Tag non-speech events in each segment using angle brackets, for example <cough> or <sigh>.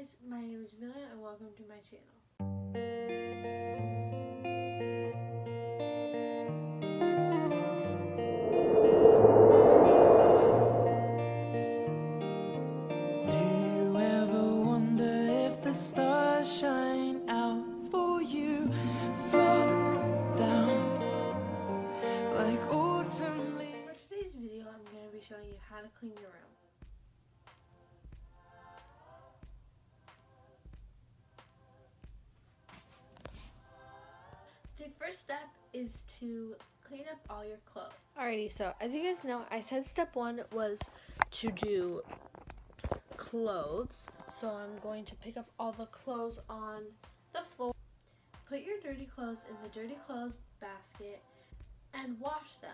guys, my name is Emilia and welcome to my channel. Do you ever wonder if the stars shine out for you? Fall down like autumn leaves. For today's video, I'm going to be showing you how to clean your room. First step is to clean up all your clothes. Alrighty, so as you guys know, I said step one was to do clothes. So I'm going to pick up all the clothes on the floor. Put your dirty clothes in the dirty clothes basket and wash them.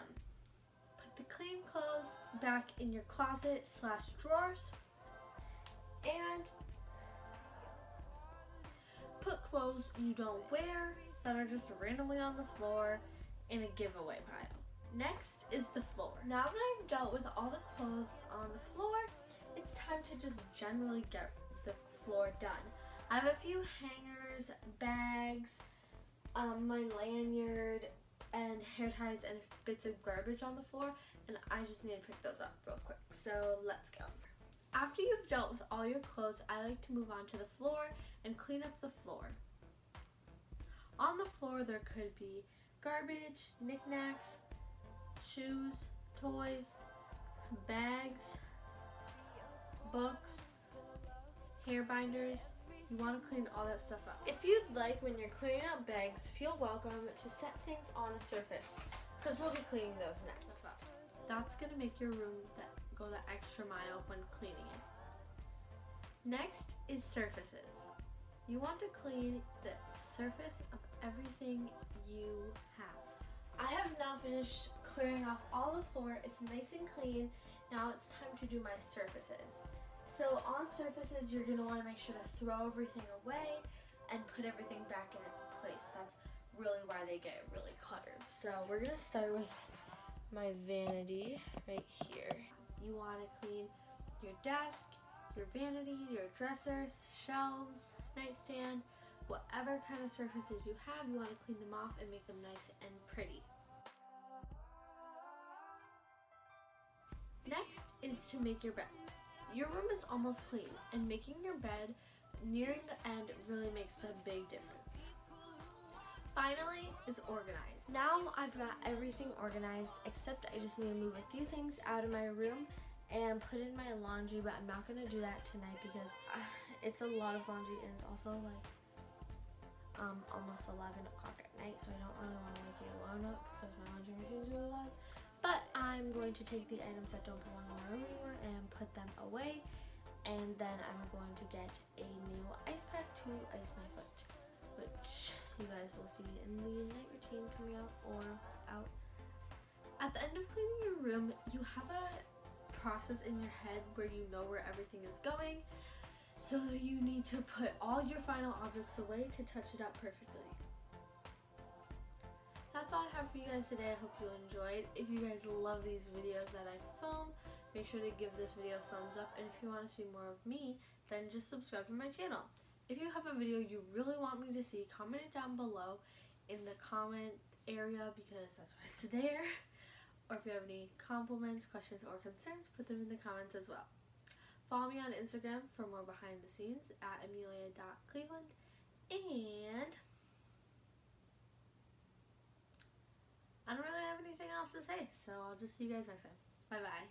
Put the clean clothes back in your closet slash drawers and put clothes you don't wear that are just randomly on the floor in a giveaway pile. Next is the floor. Now that I've dealt with all the clothes on the floor, it's time to just generally get the floor done. I have a few hangers, bags, um, my lanyard, and hair ties and bits of garbage on the floor, and I just need to pick those up real quick. So let's go. After you've dealt with all your clothes, I like to move on to the floor and clean up the floor. Floor, there could be garbage, knickknacks, shoes, toys, bags, books, hair binders. You want to clean all that stuff up. If you'd like, when you're cleaning up bags, feel welcome to set things on a surface because we'll be cleaning those next. That's going to make your room that go the extra mile when cleaning it. Next is surfaces. You want to clean the surface of everything you have. I have now finished clearing off all the floor. It's nice and clean. Now it's time to do my surfaces. So on surfaces, you're gonna wanna make sure to throw everything away and put everything back in its place. That's really why they get really cluttered. So we're gonna start with my vanity right here. You wanna clean your desk, your vanity, your dressers, shelves, nightstand, whatever kind of surfaces you have, you want to clean them off and make them nice and pretty. Next is to make your bed. Your room is almost clean, and making your bed nearing the end really makes a big difference. Finally is organized. Now I've got everything organized except I just need to move a few things out of my room and put in my laundry, but I'm not gonna do that tonight because uh, it's a lot of laundry and it's also like um, almost 11 o'clock at night, so I don't really want to wake alone up because my laundry is really loud. But I'm going to take the items that don't belong in my room anymore and put them away, and then I'm going to get a new ice pack to ice my foot, which you guys will see in the night routine coming out or out. At the end of cleaning your room, you have a process in your head where you know where everything is going. So you need to put all your final objects away to touch it up perfectly. That's all I have for you guys today. I hope you enjoyed. If you guys love these videos that I film, make sure to give this video a thumbs up. And if you want to see more of me, then just subscribe to my channel. If you have a video you really want me to see, comment it down below in the comment area because that's why it's there. <laughs> Or if you have any compliments, questions, or concerns, put them in the comments as well. Follow me on Instagram for more behind the scenes at emilia.cleveland. And I don't really have anything else to say, so I'll just see you guys next time. Bye bye.